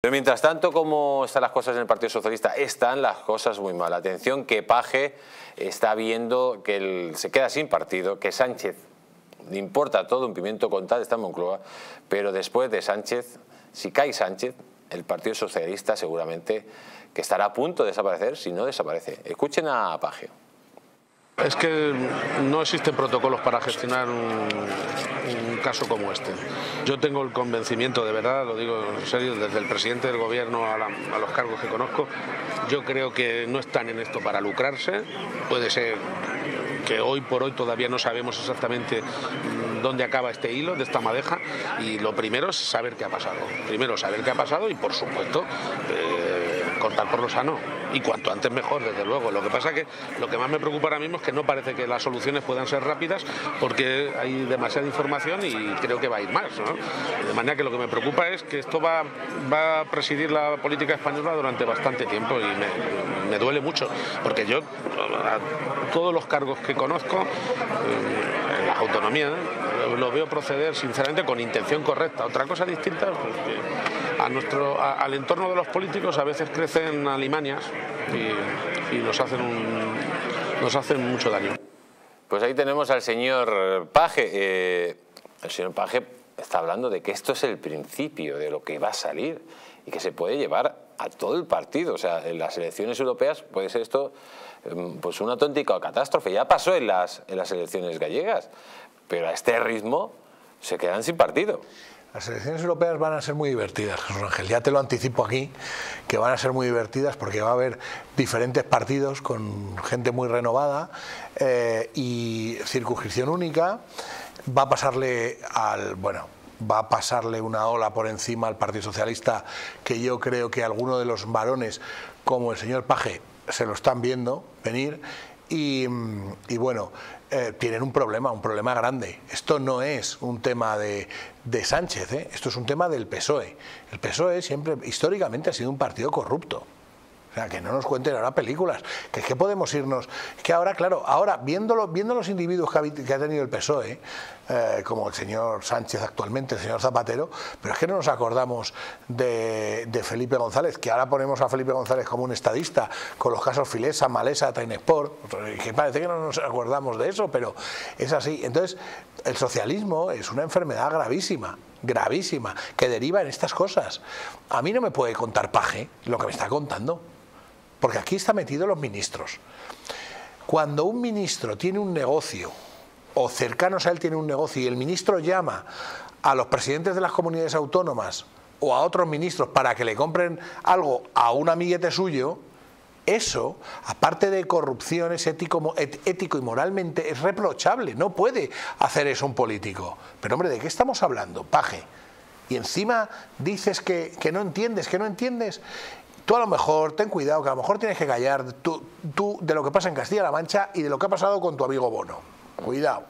Pero mientras tanto, ¿cómo están las cosas en el Partido Socialista? Están las cosas muy mal. Atención que Paje está viendo que él se queda sin partido, que Sánchez le importa todo un pimiento con tal, está en Moncloa, pero después de Sánchez, si cae Sánchez, el Partido Socialista seguramente que estará a punto de desaparecer si no desaparece. Escuchen a Paje. Es que no existen protocolos para gestionar un, caso como este. Yo tengo el convencimiento, de verdad, lo digo en serio, desde el presidente del gobierno a, los cargos que conozco, yo creo que no están en esto para lucrarse. Puede ser que hoy por hoy todavía no sabemos exactamente mm, dónde acaba este hilo de esta madeja y lo primero es saber qué ha pasado. Primero saber qué ha pasado y por supuesto eh, cortar por lo sano y cuanto antes mejor, desde luego. Lo que pasa que lo que más me preocupa ahora mismo es que no parece que las soluciones puedan ser rápidas porque hay demasiada información y creo que va a ir más. De manera que lo que me preocupa es que esto va, va a presidir la política española durante bastante tiempo y me, duele mucho porque yo todos los cargos que conozco eh, en las autonomías lo veo proceder sinceramente con intención correcta. Otra cosa distinta, pues, a nuestro, al entorno de los políticos a veces crecen alimanias y, nos, hacen nos hacen mucho daño. Pues ahí tenemos al señor Paje. Eh, el señor Paje está hablando de que esto es el principio de lo que va a salir y que se puede llevar a todo el partido. O sea, en las elecciones europeas puede ser esto em, pues una auténtica catástrofe. Ya pasó en las, en las elecciones gallegas, pero a este ritmo se quedan sin partido. Las elecciones europeas van a ser muy divertidas, Jesús Ángel. Ya te lo anticipo aquí, que van a ser muy divertidas porque va a haber diferentes partidos con gente muy renovada eh, y circunscripción única. Va a pasarle al, bueno, va a pasarle una ola por encima al Partido Socialista que yo creo que algunos de los varones, como el señor Paje, se lo están viendo venir y, bueno, eh, tienen un problema, un problema grande. Esto no es un tema de, de Sánchez, ¿eh? esto es un tema del PSOE. El PSOE siempre, históricamente, ha sido un partido corrupto. O sea, que no nos cuenten ahora películas, que es que podemos irnos... Es que ahora, claro, ahora, viéndolo, viendo los individuos que ha, tenido el PSOE, eh, como el señor Sánchez actualmente, el señor Zapatero, pero es que no nos acordamos de, Felipe González, que ahora ponemos a Felipe González como un estadista, con los casos Filesa, Malesa, Tainesport, que parece que no nos acordamos de eso, pero es así. Entonces, el socialismo es una enfermedad gravísima, gravísima, que deriva en estas cosas. A mí no me puede contar paje lo que me está contando porque aquí está metido los ministros. Cuando un ministro tiene un negocio, o cercanos a él tiene un negocio, y el ministro llama a los presidentes de las comunidades autónomas o a otros ministros para que le compren algo a un amiguete suyo, eso, aparte de corrupción, es ético, y moralmente es reprochable. No puede hacer eso un político. Pero hombre, ¿de qué estamos hablando? Paje. Y encima dices que, que no entiendes, que no entiendes. Tú a lo mejor, ten cuidado, que a lo mejor tienes que callar de lo que pasa en Castilla-La Mancha y de lo que ha pasado con tu amigo Bono. Cuidado.